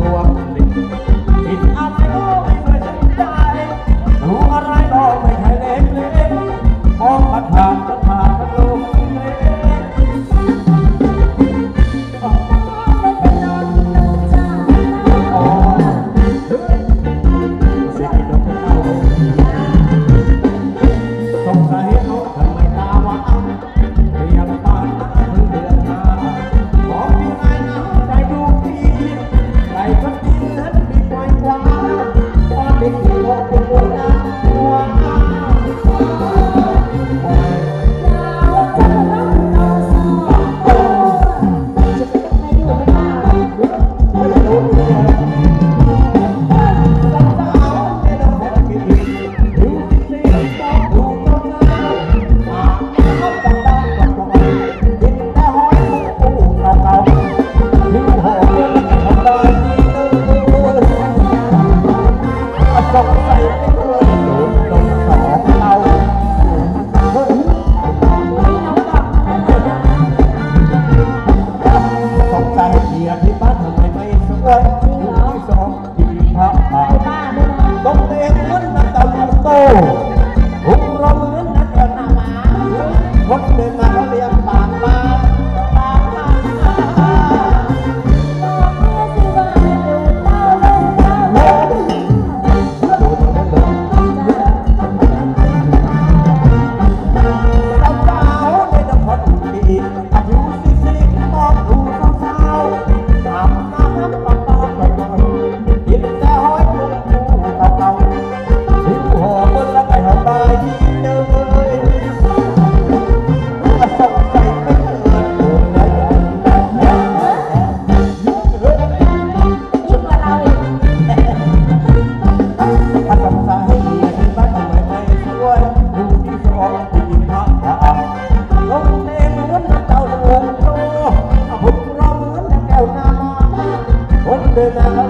บวำค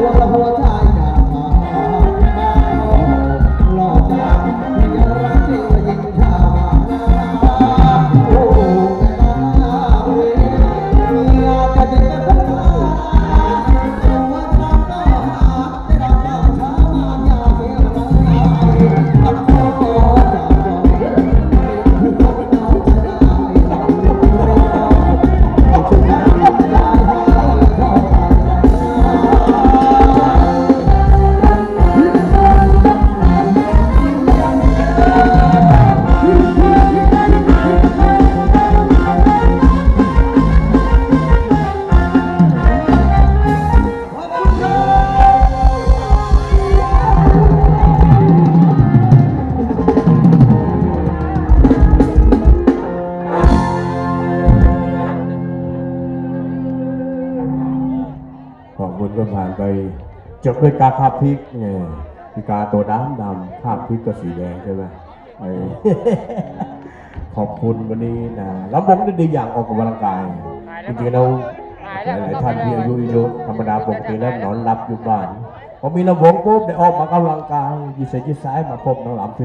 ruas da rua จบด้วยกาคาพริกไงพี่กาตัวดำดำคาบพริกก็สีแดงใช่ไหมไอ้ขอบคุณวันนี้นะลำวงได้ดีอย่างออกกำลังกายจริงๆเราหลายๆท่านที่อายุเยอะธรรมดาปกติแล้วนอนหลับอยู่บ้านพอมีลำวงปุ๊บได้ออกมากำลังกายยืดเส้นยืดสายมาพบน้องหลำ